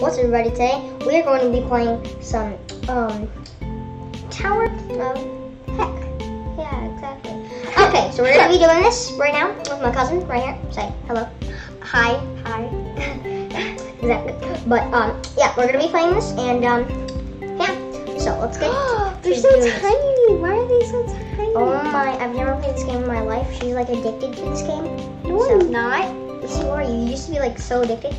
What's everybody today? We are going to be playing some um Tower of Heck. Yeah, exactly. Okay, so we're gonna be doing this right now with my cousin right here. Say hello. Hi. Hi. exactly. But um yeah, we're gonna be playing this and um yeah. So let's get They're so doing this. tiny. Why are they so tiny? Oh my, I've never played this game in my life. She's like addicted to this game. no, so- I'm not. You are. You used to be like so addicted.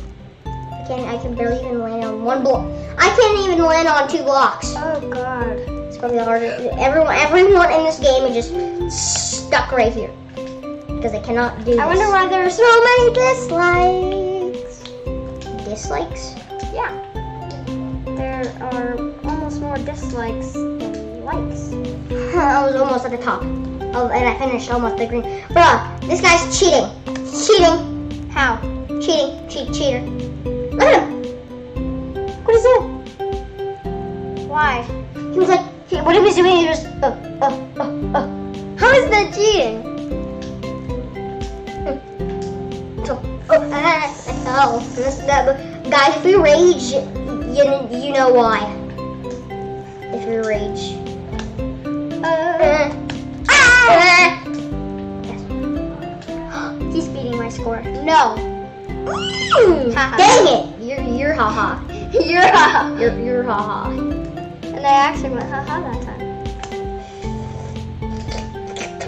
I can I can barely even land on one block. I can't even land on two blocks. Oh God. It's be the hardest. Everyone everyone in this game is just stuck right here because they cannot do. I wonder why there are so many dislikes. dislikes. Yeah. There are almost more dislikes than likes. I was almost at the top, of, and I finished almost the green. Bruh, this guy's cheating. Cheating. How? Cheating. Cheat. Cheater. Look at him. What is that? Why? He was like, he, what he was doing, he was uh, uh, uh, uh. How is that cheating? So, oh, uh, oh, this, that, guys, if we rage, you, you know why. If we rage. Uh, Uh, ah! he's beating my score. No. Dang it! You're, you're haha. You're a. You're, you're haha. And I actually went haha that time.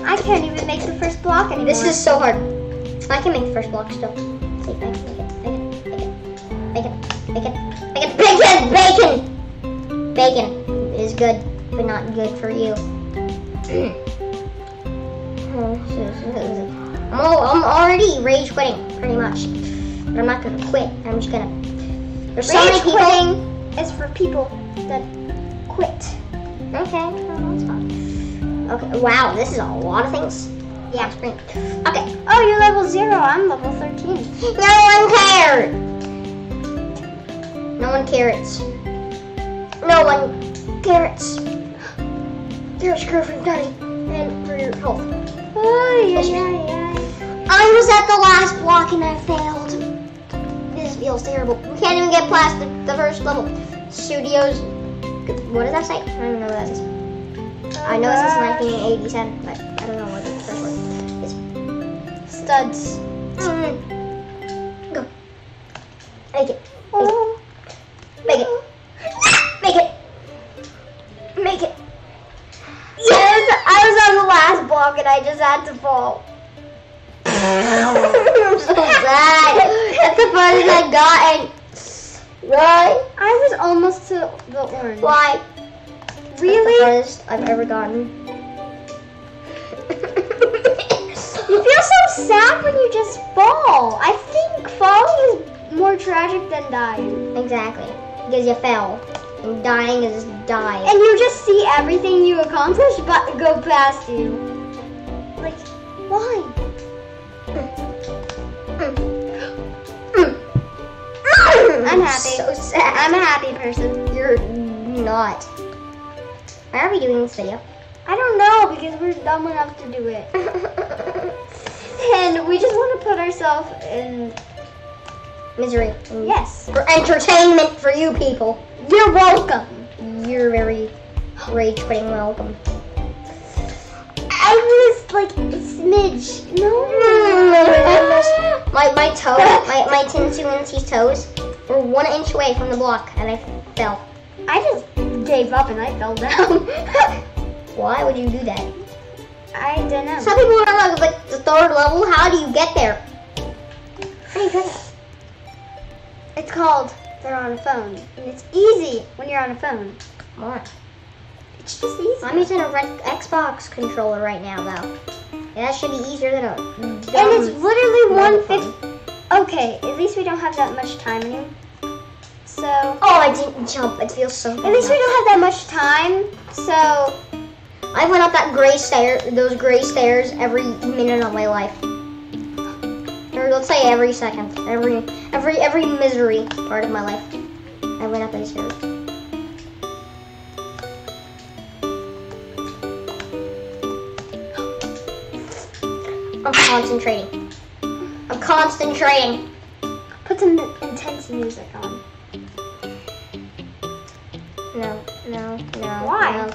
I can't even make the first block anymore. This is so hard. I can make the first block still. See, make it, make it, make it, make it, make it, bacon, bacon, bacon is good, but not good for you. I'm, all, I'm already rage quitting, pretty much, but I'm not gonna quit. I'm just gonna. There's so many people. quitting is for people that quit. Okay. Okay, wow, this is a lot of things. Yeah, spring. Okay, Oh, you're level zero. I'm level 13. no one cared. No one cares. No one cares. Grow from Daddy and for your health. Oh, yeah, yeah, yeah. I was at the last block and I failed. This feels terrible. We can't even get past the, the first level. Studios. What does that say? I don't know what that is. I know it says 1987, but I don't know what the first one is. Studs. Mm. Go. Make it. Oh. Make it. Make it. Make it. Yes, I was on the last block and I just had to fall. I'm so sad. That's the farthest I've gotten. Right? I was almost to the orange. Why? That's the Really? farthest I've ever gotten. You feel so sad when you just fall. I think falling is more tragic than dying. exactly. Because you fell. And dying is just dying. And you just see everything you accomplished but go past you. Like, why? I'm happy. So sad. I'm a happy person. You're not. Why are we doing this video? I don't know because we're dumb enough to do it. And we just want to put ourselves in. Misery. Yes. For entertainment for you people. You're welcome. You're very rage quitting welcome. I was like a smidge. No. Mm. my my toe, my my Tinsy Wincy's toes were one inch away from the block, and I fell. I just gave up and I fell down. Why would you do that? I don't know. Some people are like, like the third level. How do you get there? How do you get there? It's called they're on a phone. And it's easy when you're on a phone. On. It's just easy. I'm using a red Xbox controller right now, though. And that should be easier than a. Mm. and it's literally one phone. Okay, at least we don't have that much time anymore. So Oh, I didn't jump. It feels so. at least we don't have that much time. So I went up that gray stair, those gray stairs, every minute of my life. Or let's say every second, every every every misery part of my life. I went up those stairs. I'm concentrating. I'm concentrating. put some intense music on. no, no, no. Why? No.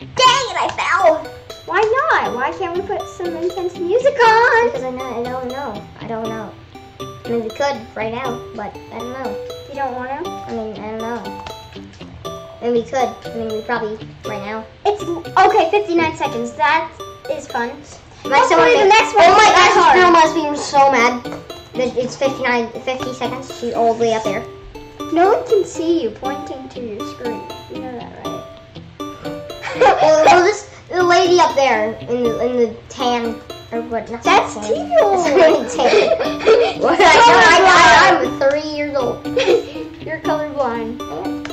Dang it! I fell. Why not? Why can't we put some intense music on? Because I know. I don't know. I don't know. I mean, we could right now, but I don't know. You don't want to? I mean, I don't know. I mean, we could. I mean, we probably right now. It's okay. 59 seconds. That is fun. Hopefully the next oh one Oh my gosh, this girl must be so mad. that It's 59, 50 seconds. She's all the way up there. No one can see you pointing to your screen. You know that, right? well, this the lady up there in the in the tan or what? Not That's tan. Teal. Tan. What? I, I, I, I'm three years old. You're colorblind.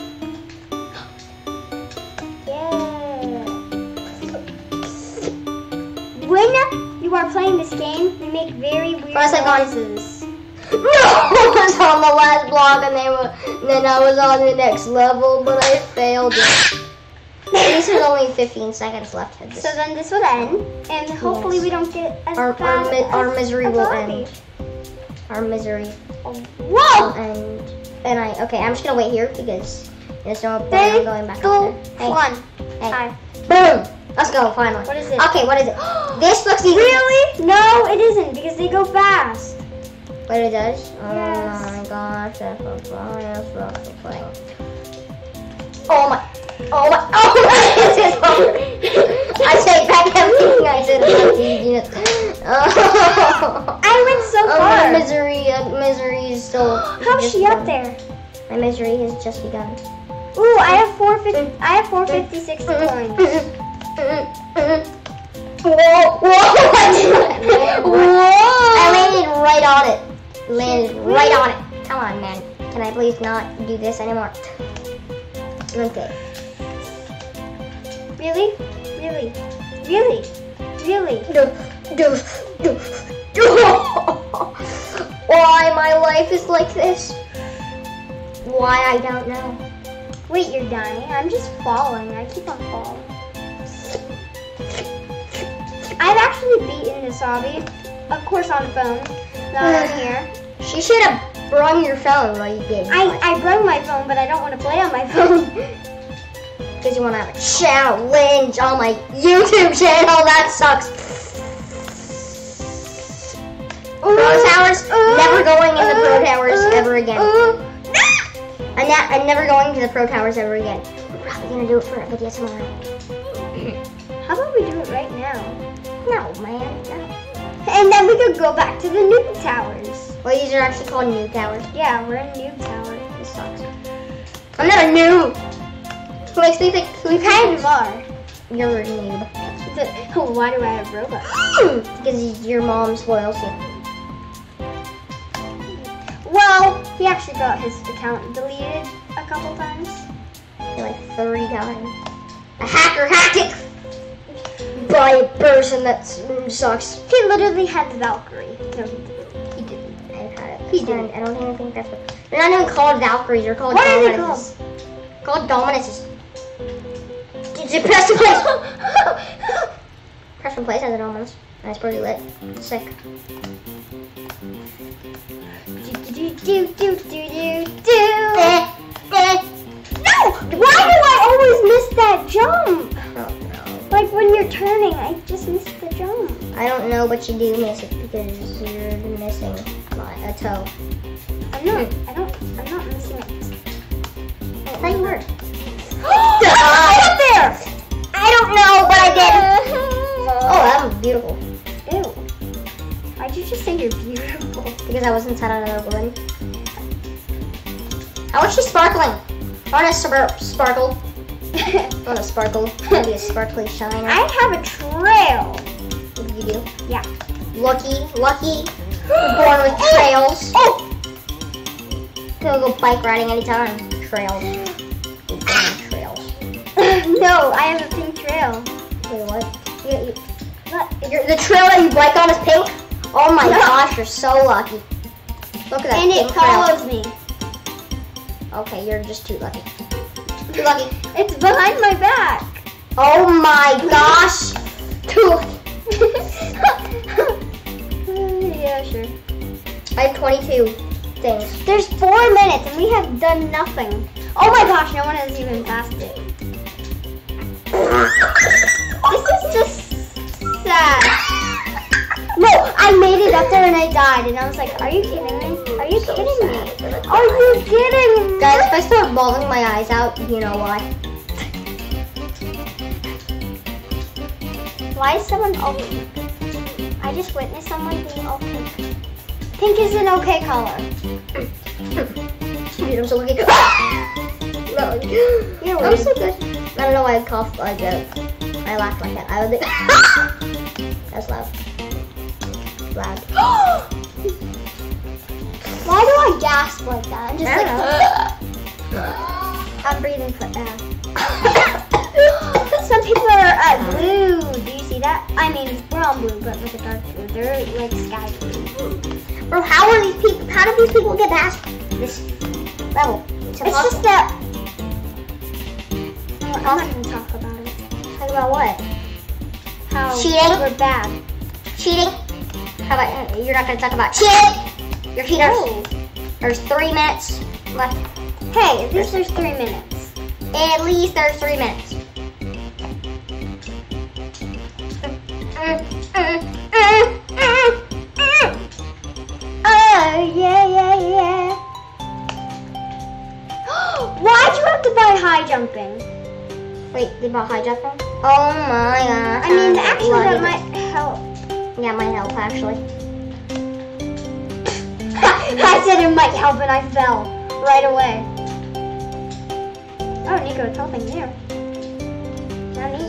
When you are playing this game, they make very weird Press icon. noises. No, I was on the last block and they were. And then I was on the next level, but I failed it. This is only 15 seconds left. This. So then this will end, and hopefully we don't get as Our- our bad our as misery will end. Our misery. Oh, whoa! And and I okay. I'm just gonna wait here because there's no point going back two, up there. Hey, one. hey. Hi. Boom. Let's go. Finally. What is it? Okay. What is it? this looks easy. Really? No, it isn't because they go fast. What it does? Oh my gosh, that's so fun. That's so so. Oh my. Oh my. Oh my. This is. I say back everything I said about units. Oh. I went so Oh, far. my misery, uh, misery is still. How's she up there? My misery has just begun. Ooh, I have four fifty. I have four fifty six coins. Whoa! Whoa! Whoa! I landed right on it. Landed right on it. Come on, man. Can I please not do this anymore? Okay. Really? Really? Really? Really? Why my life is like this? Why I don't know. Wait, you're dying. I'm just falling. I keep on falling. I've actually beaten this of course on phone, not on here. She should have brung your phone while you did. I, I broke my phone, but I don't want to play on my phone. Because you want to have a challenge on my YouTube channel. That sucks. Pro Towers, never going in the Pro Towers ever again. I'm, not, I'm never going to the Pro Towers ever again. We're probably going to do it for a video tomorrow. How about we do it right now? No, man. No. And then we could go back to the noob towers. Well, these are actually called Noob Towers. Yeah, we're in noob tower. This sucks. I'm not a noob. Makes me think You kind of are. You're a noob. Oh, why do I have robots? because your mom spoils you. Well, he actually got his account deleted a couple times. like 30 times. A hacker hacked it by a person that mm, sucks. He literally had the Valkyrie. No, he didn't. He didn't. I've had it. He didn't. I don't even think that's what. They're not even called Valkyries. They're called What are they Dominuses. Called Dominuses. Did you press the place? press the place has a Dominus. That's pretty lit. Sick. Do do do do do do do. Eh, eh. No! Why do I always miss that jump? Oh. Like when you're turning, I just missed the jump. I don't know, but you do miss it because you're missing my, a toe. I'm not. I don't. I'm not missing it. I thought you were. I got there. I don't know, but I did. Oh, that was beautiful. Ew. Why'd you just say you're beautiful? Because I was inside another balloon. How is she sparkling? I want to spar- sparkle. Want to sparkle. I want to be a sparkly shiner. I have a trail. What do you do? Yeah. Lucky, lucky. Born with oh! trails. Oh! Go go bike riding anytime. Trails. We're born with Trails. no, I have a pink trail. Wait, what? You, you're, the trail that you bike on is pink? Oh my No. gosh, you're so lucky. Look at that and it pink trail. follows me. Okay, you're just too lucky. Lucky. It's behind my back. Oh my gosh. Lucky. yeah, sure. I have 22. things. There's four minutes and we have done nothing. Oh my gosh, no one has even passed it. This is just sad. No, I made it up there and I died, and I was like, "Are you kidding me? Are you kidding me? Are you kidding me?" Guys, if I start bawling my eyes out, you know why. Why is someone all pink? I just witnessed someone being all pink. Pink is an okay color. Dude, I'm so lucky. no, You're I'm so good. I don't know why I coughed like that. I laughed like that. I was like, that's loud. Loud. Why do I gasp like that? I'm just like, I'm breathing for air. Some people are uh, blue. Do you see that? I mean, we're all blue, but with a dark blue. They're like sky blue. Bro, how are these people? How do these people get past this level? It's, It's just that. I'm not gonna talk about it. Talk about what? How Cheating? we're bad. Cheating. How about you're not gonna talk about cheating? There's three minutes left. Hey, at least there's three minutes. At least there's three minutes. Oh yeah, yeah, yeah. Why'd you have to buy high jumping? Wait, they bought high jumping? Oh my god. I mean, actually, that might help. Yeah, it might help actually. I said it might help, and I fell right away. Oh, Nico, it's helping you.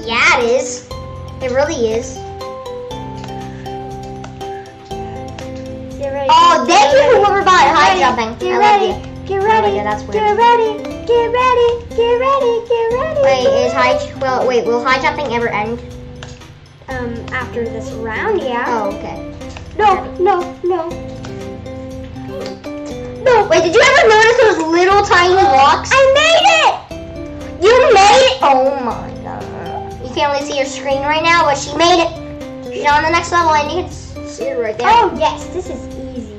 Yeah, it is. It really is. Get ready. Oh, thank you whoever bought high ready, jumping. Get I ready. love you. Get Oh ready. God, that's weird. Get ready. Get ready. Get ready. Get ready. Wait, get is high? ready. Well, wait. Will high jumping ever end? Um, after this round, yeah. Oh, okay. No, no, no. No. Wait, did you ever notice those little tiny rocks? I made it. You made it! Oh my god. You can't really see your screen right now, but she made it. She's on the next level and you can see it right there. Oh yes, this is easy.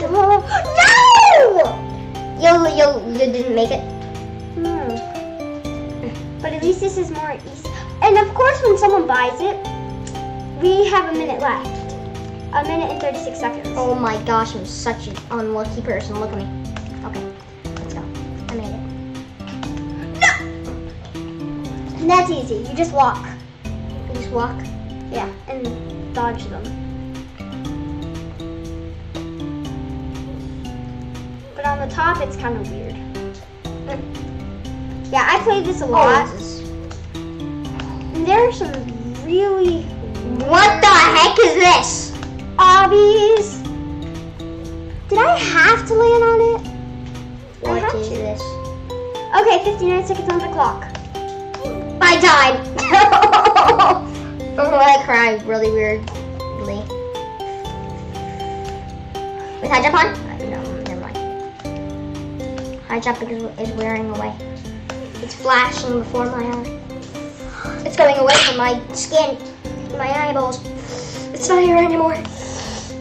no! You, you, you didn't make it. Hmm. But at least this is more easy. And of course, when someone buys it, we have a minute left. A minute and 36 seconds. Oh my gosh, I'm such an unlucky person. Look at me. Okay, let's go. I made it. And that's easy. You just walk. You just walk. Yeah, and dodge them. But on the top, it's kind of weird. Mm. Yeah, I played this a oh, lot. Oh, Jesus. And there are some really What the heck is this? Obbies. Did I have to land on it? I What had is this? Okay, 59 seconds on the clock. I died. oh, I cried really weirdly. With high jump on? Uh, No, never mind. High jump is, is wearing away. It's flashing before my eye. It's going away from my skin, my eyeballs. It's not here anymore.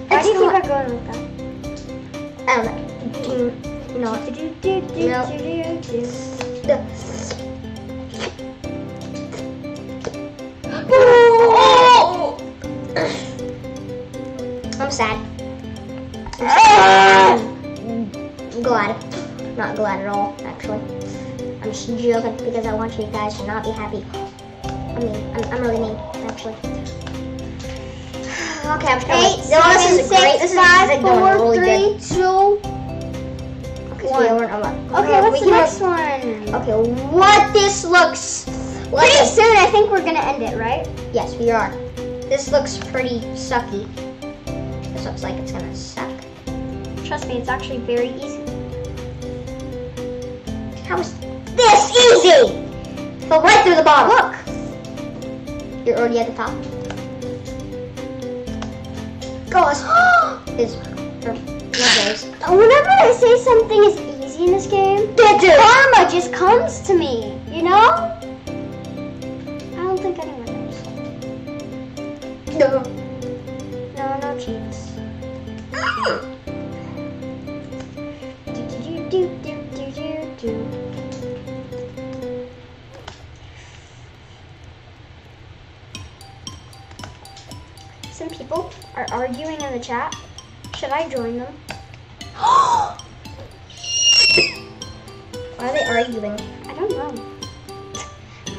Why It's mm-hmm. do you think not- I'm going with that? I don't know. Do you, you know what? Do, do, do, No. do, do, do. I'm sad. I'm glad. Not glad at all, actually. I'm just joking because I want you guys to not be happy. I mean, I'm, I'm really mean, actually. Okay, I'm just Eight. No, this seven, is great. six, This five, this is four, really three, good. two. Okay, one. yeah, we're- I'm not- Okay, what's the next one? Okay, what this looks like. Pretty soon, I think we're gonna end it, right? Yes, we are. This looks pretty sucky. This looks like it's gonna suck. Trust me, it's actually very easy. How is this easy? Fell right through the bottom. Look. You're already at the top. Gosh. is. Whenever I say something is easy in this game, karma just comes to me. You know? I don't think anyone knows. No. No, no do, the chat. Should I join them? Why are they arguing? I don't know.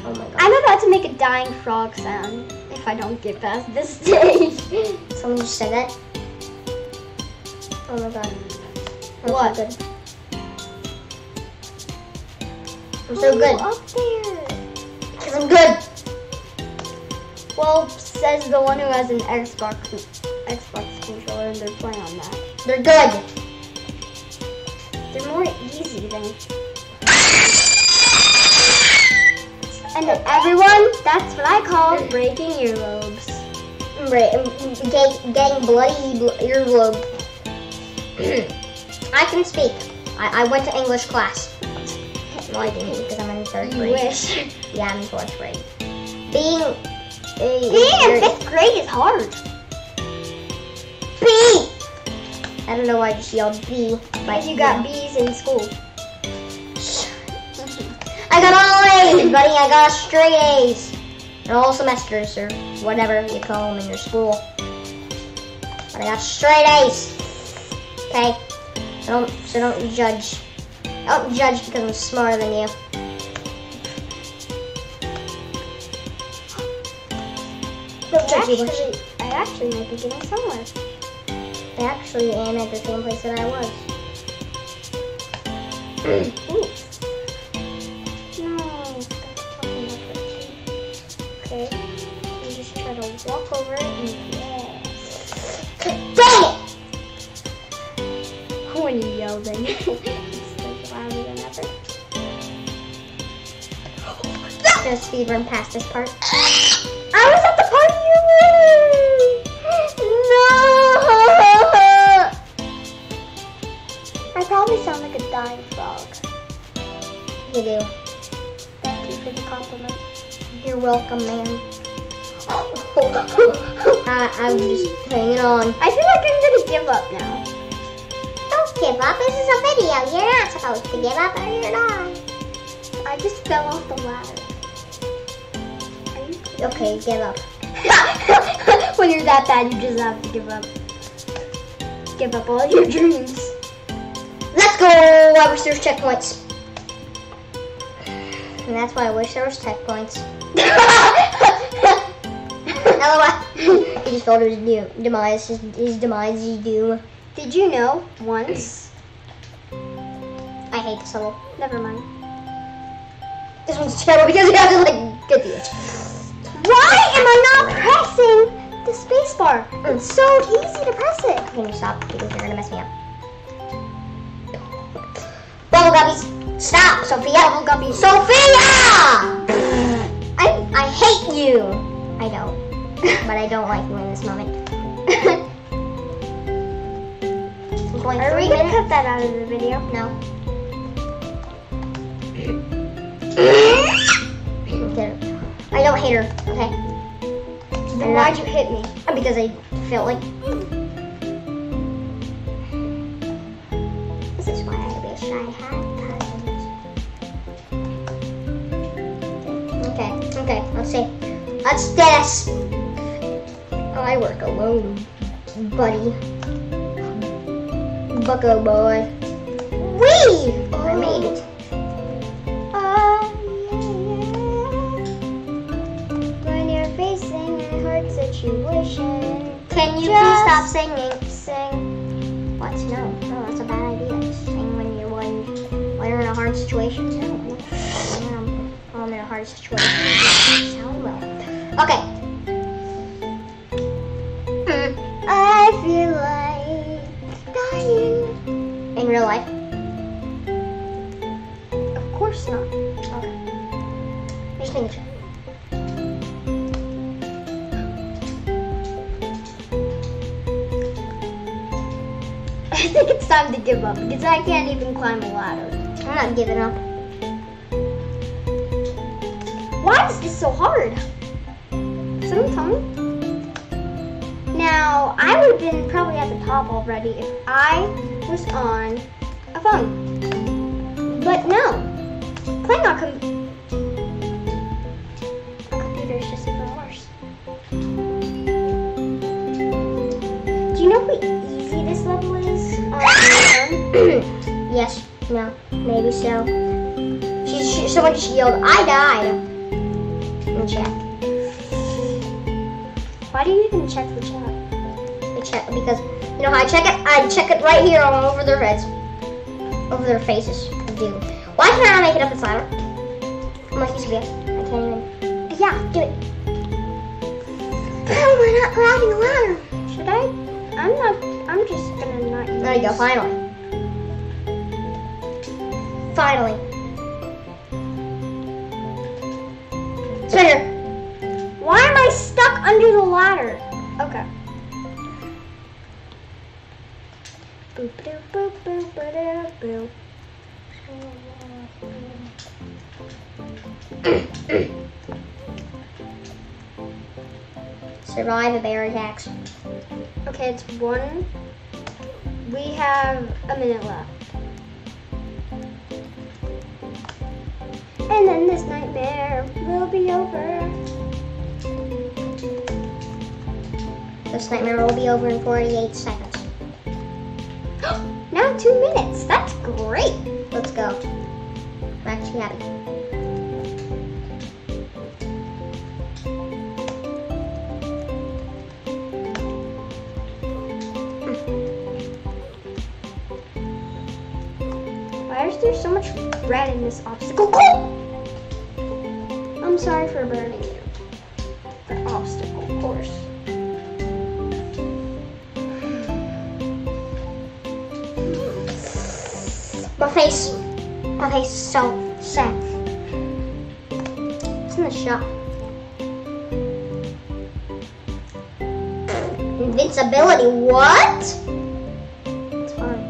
Oh my god. I'm about to make a dying frog sound if I don't get past this stage. Someone just said that. Oh my god. I'm What? So good. I'm so good. up there. Because I'm good. Well, says the one who has an Xbox They're good. They're more easy than. And then everyone, that's what I call breaking earlobes. Right. Getting, bloody bl- earlobe. I can speak. I, I went to English class. No, I didn't because I'm in third grade. You wish. Yeah, I'm in fourth grade. Being a Being in fifth grade is hard. I don't know why just yelled B. But you got B's in school. I got all A's, buddy. I got straight A's. And all semesters, or whatever you call them in your school. But I got straight A's. Okay? So don't, so don't judge. Don't judge because I'm smarter than you. Actually. I actually might be getting somewhere. I actually am at the same place that I was. Ooh. No. Okay. You just try to walk over and yes. Dang it! When you yell, then it's like louder than ever. Just speed run past this part. I was at the part dying frog. You do. Thank you for the compliment. You're welcome, man. I, I'm just hanging on. I feel like I'm gonna give up now. Don't give up. This is a video. You're not supposed to give up or you're not. I just fell off the ladder. Are you kidding Okay, give up. when you're that bad, you just have to give up. Give up all your dreams. Go! I wish there was checkpoints. And that's why I wish there was checkpoints. LOL. he just felt his de- demise, his, his demise, his doom. Did you know once? I hate this level. Never mind. This one's terrible because you have to like get the itch. Why am I not pressing the space bar? It's so easy to press it. Can you stop? Because you're gonna mess me up. Bubble guppies, stop, Sophia. Bubble guppies, Sophia. I I hate you. I don't, but I don't like you in this moment. Going Are we gonna cut that out of the video? No. I don't hate her. Okay. Then why'd you hit me? Because I felt like. See. Do this. I work alone, buddy. Bucko boy. Wee! I oh. made it. Oh, When you're facing a hard situation, Can you Just- please stop singing? sing. What? No, no, that's a bad idea. Sing when you're when, when you're in a hard situation. No, I'm in a hard situation. Okay. Hmm. I feel like dying. In real life. Of course not. Okay. Just making sure. I think it's time to give up because I can't even climb a ladder. I'm not giving up. Already if I was on a phone. But no, playing on com- a computer is just even worse. Do you know how easy this level is um, on yes. No. Maybe so. She, she, someone just yelled, I died. In chat. Why do you even check the chat? The check because you know how I check it? I check it right here all over their heads. Over their faces. I do. Why can't I make it up this ladder? I'm like, Sophia. I can't even. Yeah, do it. Oh, we're not climbing the ladder. Should I? I'm not. I'm just gonna not use. There you go, finally. Finally. Spinner. Why am I stuck under the ladder? Okay. Survive a bear attack. Okay, it's one. We have a minute left. And then this nightmare will be over. This nightmare will be over in 48 seconds. Two minutes. That's great. Let's go. I'm actually. Why is there so much red in this obstacle? I'm sorry for burning you. My face. My face is so sad. It's in the shop. Invincibility. What? It's fine.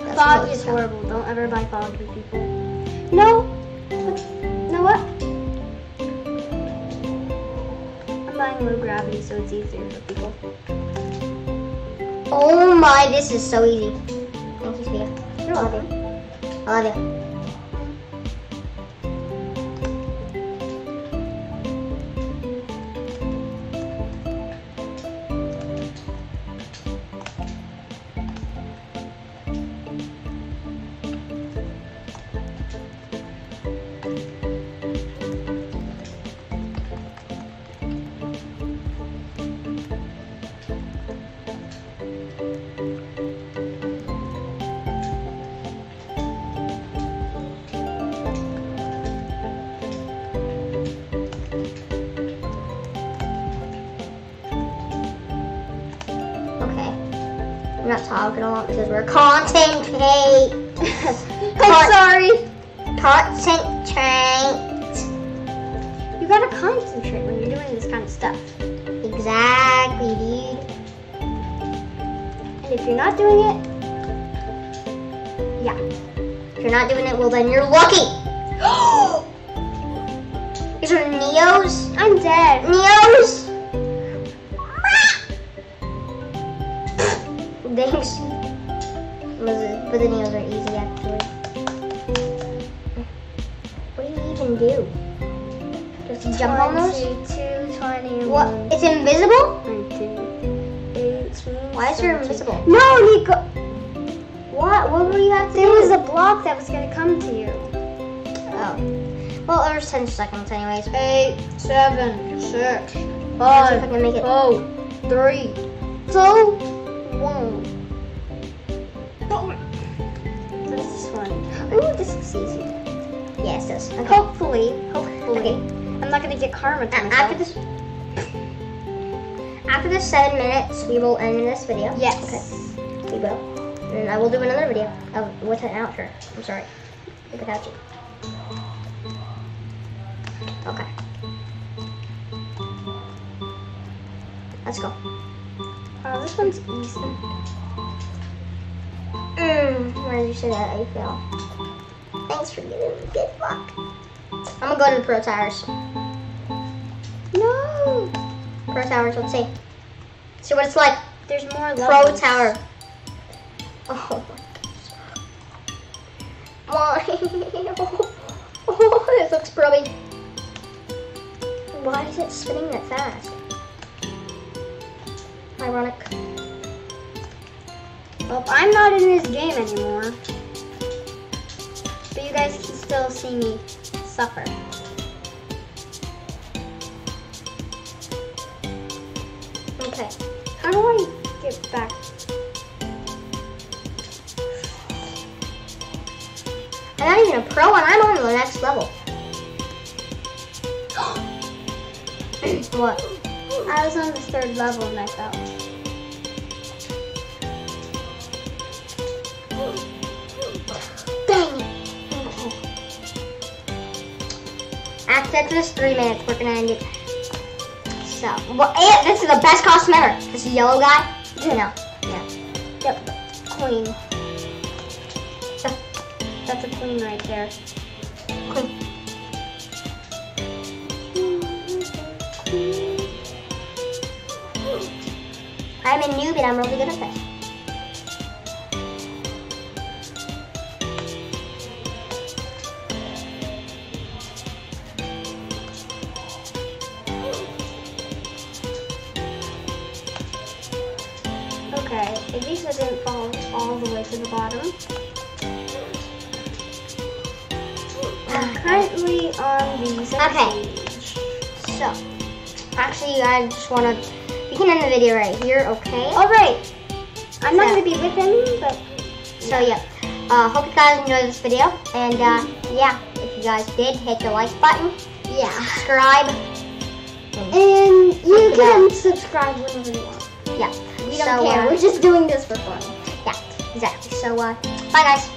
That's Fog is horrible. Don't ever buy fog with people. No. You know what? I'm buying low gravity so it's easier for people. Oh my, this is so easy. Thank you, Sophia. You're I love talking a lot because we're concentrate. I'm sorry. Concentrate. You gotta concentrate when you're doing this kind of stuff. Exactly, dude. And if you're not doing it, yeah. If you're not doing it, well then you're lucky. 18, Why is there 17. invisible? No, Nico. What? What were you have to There do? was a block that was gonna come to you. Oh. Well, there's 10 seconds anyways. Eight, seven, six, See if I can make it. four, three, two, one. This is fun. Ooh, this is easy. Yes, does. Okay. Hopefully, hopefully, Okay. I'm not gonna get karma to myself. after this, after this seven minutes, we will end this video. Yes. Okay. We will. And I will do another video of without her. I'm sorry. Without you. Okay. Let's go. Oh, this one's easy. Mm, why did you say that? I fell. Thanks for giving me good luck. I'm gonna go to the Pro Towers. No. Pro Towers, let's see. See what it's like. There's more Pro tower. Oh my Why? oh, this looks probably. Why is it spinning that fast? Ironic. Well, I'm not in this game anymore. But you guys can still see me suffer. Do I get back? I'm not even a pro and I'm on the next level. what? I was on the third level and I fell. Dang it. Okay. After this three minutes, we're gonna end it. So, well, and this is the best costume ever. This yellow guy. No, yeah. Yep, queen. That's a queen right there. Queen. I'm a and I'm really good at this. I just want to. We can end the video right here, okay? All right. I'm not going to be with him, but So yeah, uh, hope you guys enjoyed this video, and uh, yeah, if you guys did, hit the like button, yeah. subscribe, And you can subscribe whenever you want. yeah. We So, don't care. uh, We're just doing this for fun. yeah, exactly. So uh, bye guys.